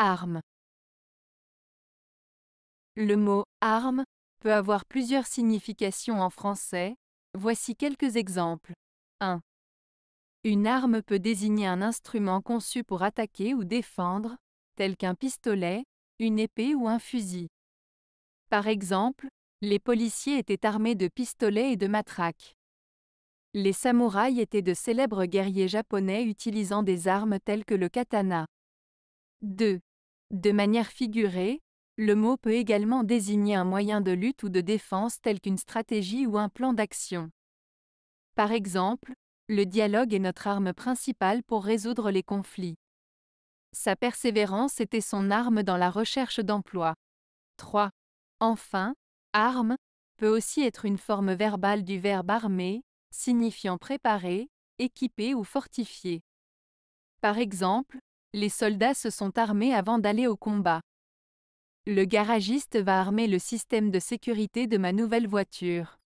Arme. Le mot arme peut avoir plusieurs significations en français. Voici quelques exemples. 1. Une arme peut désigner un instrument conçu pour attaquer ou défendre, tel qu'un pistolet, une épée ou un fusil. Par exemple, les policiers étaient armés de pistolets et de matraques. Les samouraïs étaient de célèbres guerriers japonais utilisant des armes telles que le katana. 2. De manière figurée, le mot peut également désigner un moyen de lutte ou de défense tel qu'une stratégie ou un plan d'action. Par exemple, le dialogue est notre arme principale pour résoudre les conflits. Sa persévérance était son arme dans la recherche d'emploi. 3. Enfin, arme peut aussi être une forme verbale du verbe armer, signifiant préparer, équiper ou fortifier. Par exemple, les soldats se sont armés avant d'aller au combat. Le garagiste va armer le système de sécurité de ma nouvelle voiture.